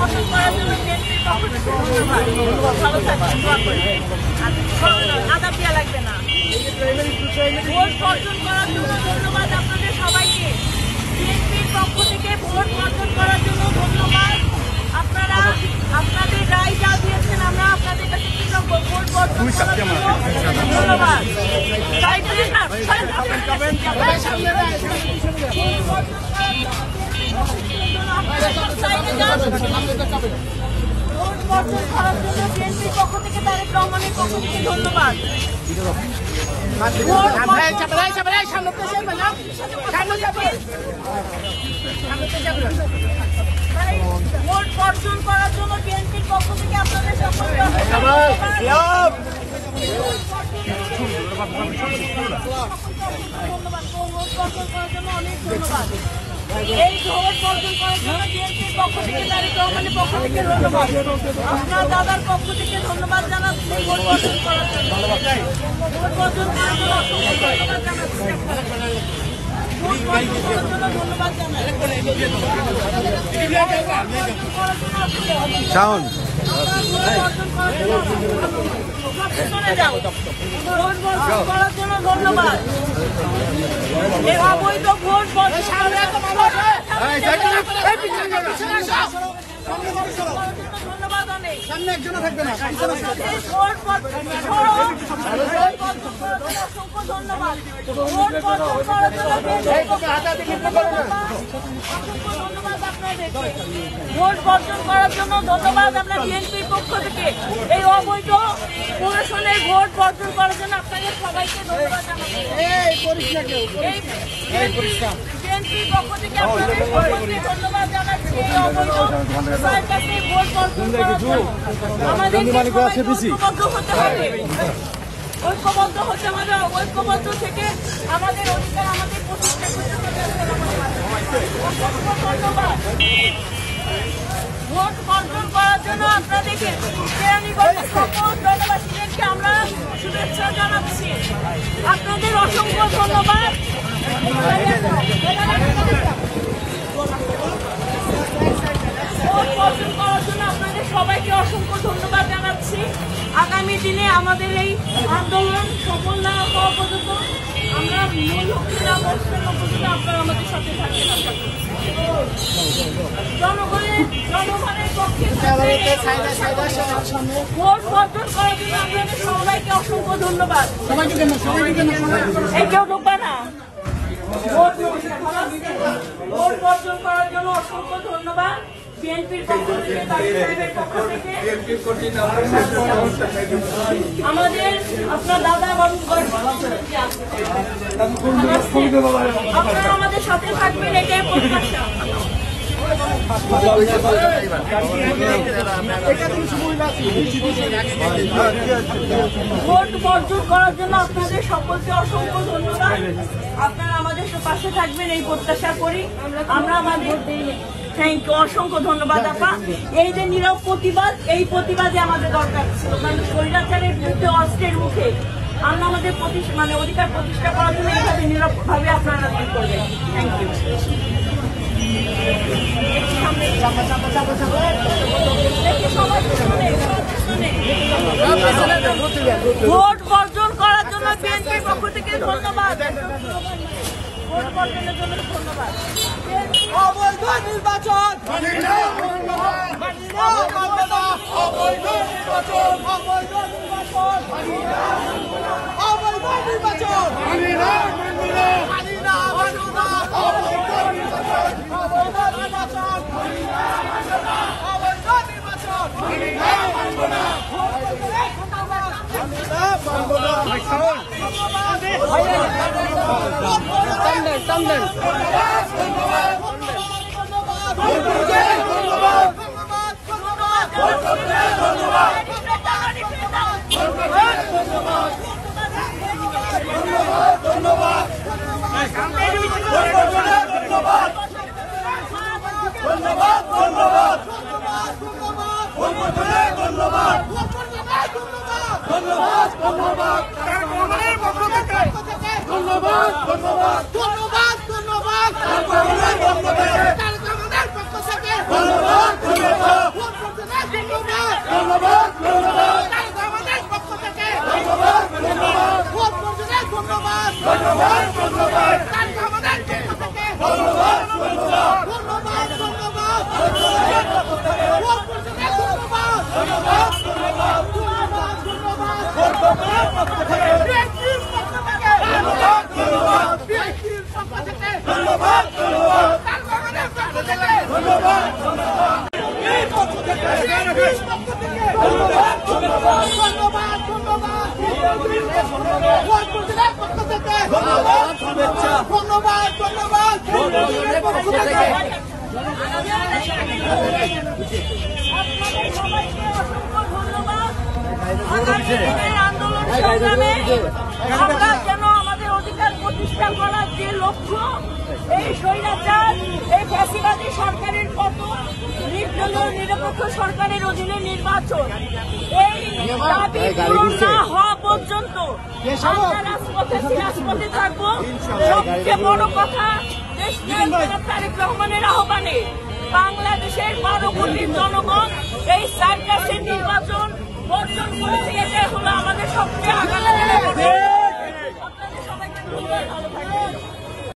বর্জন করার জন্য বিএনপির পক্ষ থেকে ধন্যবাদ ভালো থাকবেন দোয়া করে। আদা পিয়া লাগবে না। ভোট বর্জন করার জন্য ধন্যবাদ আপনাদের সবাইকে। বিএনপির পক্ষ থেকে ভোট বর্জন করার জন্য ধন্যবাদ। আপনারা আপনাদের রায় যা দিয়েছেন আমরা আপনাদের কাছে কৃতজ্ঞ। ভোট বর্জন করার জন্য ধন্যবাদ রায় দিলেন না? সাইডে যান। ভোট বর্জন করার জন্য বিএনপির পক্ষ থেকে তারেক রহমানের পক্ষ থেকে ধন্যবাদ ভোট বর্জন করার জন্য বিএনপির পক্ষ থেকে আপনাদের সকলকে। ধন্যবাদ ভোট বর্জন করার জন্য অনেক ধন্যবাদ এই ভোট বর্জন করার জন্য বিএনপির পক্ষ থেকে তারেক রহমানের পক্ষ থেকে ধন্যবাদ। আপনার দাদার পক্ষ থেকে ধন্যবাদ জানাচ্ছি। ভোট বর্জন করার জন্য। ভোট বর্জন করার জন্য অসংখ্য ধন্যবাদ জানাচ্ছি ভোট বর্জন করার জন্য ধন্যবাদ। জানাই সাউন্ড ভোট বর্জন করার জন্য ধন্যবাদ। ধন্যবাদ অনেক সামনে একজন থাকবে না অসংখ্য ধন্যবাদ অসংখ্য ধন্যবাদ আপনাদেরকে ভোট বর্জন করার জন্য ধন্যবাদ আমরা বিএনপির পক্ষ থেকে এই অবৈধ প্রশাসনের ভোট বর্জন করার জন্য আপনাদের সবাইকে ধন্যবাদ বিএনপির পক্ষ থেকে আপনাদের সকলকে ধন্যবাদ জানাচ্ছি এই অবৈধ ভোট বর্জন করার জন্য আমাদেরকে হতে হবে ঐক্যবদ্ধ হতে হবে। ঐক্যবদ্ধ থেকে আমাদের অধিকার, আমাদের প্রতিষ্ঠা ভোট বর্জন করার জন্য আপনাদেরকে কেরানীগঞ্জ সকল আমরা শুভেচ্ছা জানাচ্ছি। আপনাদের অসংখ্য ধন্যবাদ। ভোট বর্জন করার জন্য আপনাদের সবাইকে অসংখ্য ধন্যবাদ জানাচ্ছি। আগামী দিনে আমাদের এই আন্দোলন সফল না হওয়া পর্যন্ত আমরা মূল লক্ষ্যে না পৌঁছানো আপনারা আমাদের সাথে থাকবেন জনগণের জনগণের পক্ষে ভোট বর্জন করার জন্য আপনাদের সবাইকে অসংখ্য ধন্যবাদ। এই কেউ ঢুকবে না। ভোট বর্জন করার জন্য অসংখ্য ধন্যবাদ। আমাদের ভোট বর্জন করার জন্য আপনাদের সকলকে অসংখ্য ধন্যবাদ। আপনারা আমাদের পাশে থাকবেন, এই প্রত্যাশা করি। আমরা আমাদের থ্যাংক ইউ অসংখ্য ধন্যবাদ, আপা। এই যে নীরব প্রতিবাদ, এই প্রতিবাদে আমাদের দরকার ছিল। মানে স্বৈরাচারের বিরুদ্ধে অস্ত্রের মুখে আমরা আমাদের প্রতিষ্ঠা মানে অধিকার প্রতিষ্ঠা করার জন্য এইভাবে নীরব ভাবে আপনারা করবেন। Thank you. ভোট বর্জন করার জন্য বিএনপির পক্ষ থেকে ধন্যবাদ। ধন্যবাদ। অবৈধ নির্বাচন মানি না মানি না মানবে না অবৈধ নির্বাচন অবৈধ নির্বাচন মানি না অবৈধ নির্বাচন মানি না মানি না মানি না মানি না অবৈধ নির্বাচন অবৈধ নির্বাচন মানি না মানি না অবৈধ নির্বাচন মানি না মানবে না ধন্যবাদ ধন্যবাদ ধন্যবাদ ধন্যবাদ ধন্যবাদ ধন্যবাদ ধন্যবাদ পক্ষ থেকে বিএনপির পক্ষ থেকে ধন্যবাদ ধন্যবাদ বিএনপির পক্ষ থেকে ধন্যবাদ ধন্যবাদ তারপরের পক্ষ থেকে ধন্যবাদ ধন্যবাদ এই পক্ষ থেকে বিএনপির পক্ষ থেকে ধন্যবাদ ধন্যবাদ ধন্যবাদ ধন্যবাদ ভোট প্রতিরোধ পক্ষ থেকে ধন্যবাদ শুভেচ্ছা ধন্যবাদ ধন্যবাদ ধন্যবাদের পক্ষ থেকে আন্দোলন সংগ্রামে আমরা যেন প্রতিষ্ঠা করার যে লক্ষ্য এই স্বৈরাচার এই ফ্যাসিবাদী সরকারের পতন নির্দলীয় নিরপেক্ষ সরকারের অধীনে নির্বাচন এই দাবি পূরণ না হওয়া পর্যন্ত আমরা রাজপথে রাজপথে থাকব। সবচেয়ে বড় কথা দেশ তারেক রহমানের আহ্বানে বাংলাদেশের বারো কোটি জনগণ এই সার্কাসের নির্বাচন বর্জন করেছে। এটাই হলো আমাদের সবচেয়ে আগামী 了。